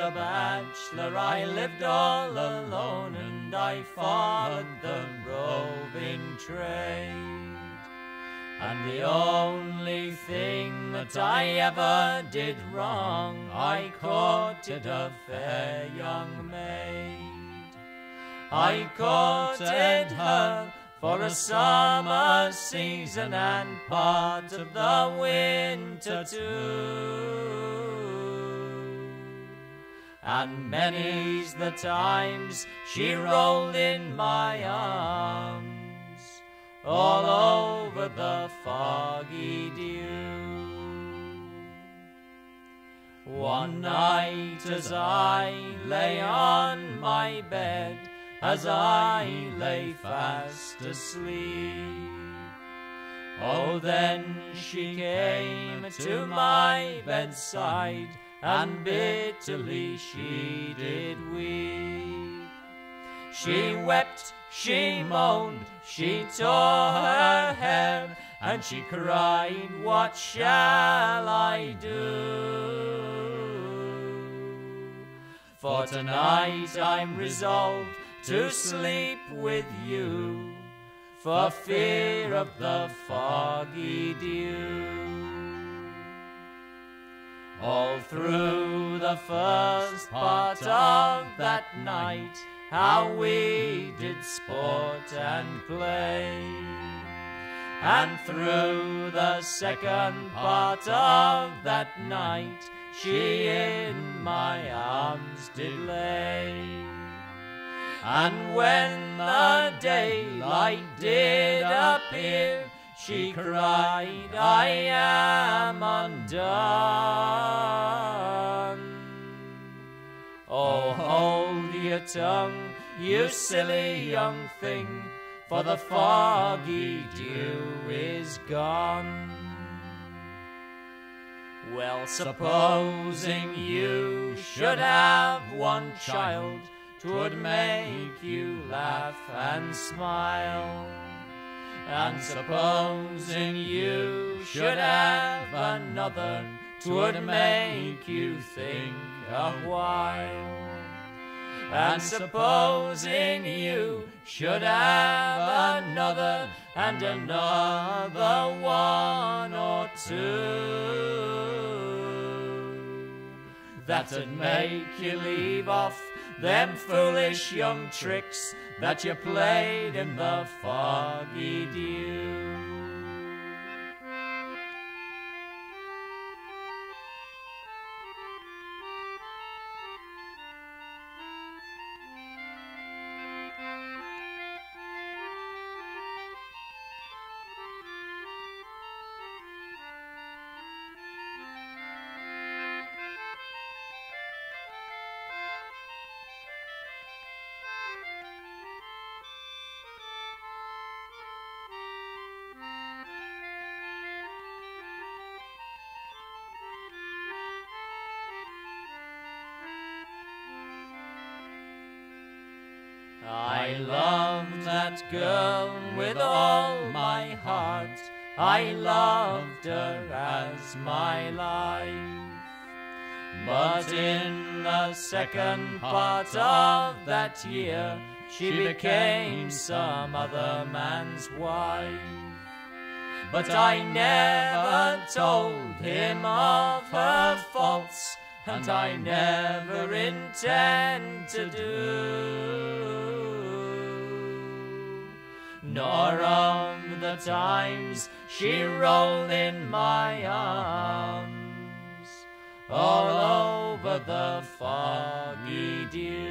a bachelor, I lived all alone and I followed the roving trade. And the only thing that I ever did wrong, I courted a fair young maid. I courted her for a summer season and part of the winter too. And many's the times she rolled in my arms, all over the foggy dew. One night as I lay on my bed, as I lay fast asleep. Oh, then she came to my bedside, and bitterly she did weep. She wept, she moaned, she tore her hair, and she cried, What shall I do? For tonight I'm resolved to sleep with you for fear of the foggy dew. All through the first part of that night, how we did sport and play. And through the second part of that night, she in my arms did lay. And when the daylight did appear, she cried, I am undone. Oh, hold your tongue, you silly young thing, for the foggy dew is gone. Well, supposing you should have one child, 'twould make you laugh and smile. And supposing you should have another, 'twould make you think a while. And supposing you should have another and another one or two, that'd make you leave off them foolish young tricks that you played in the foggy dew. I loved that girl with all my heart. I loved her as my life. But in the second part of that year, she became some other man's wife. But I never told him of her faults, and I never intend to do. Nor of the times she rolled in my arms, all over the foggy dew.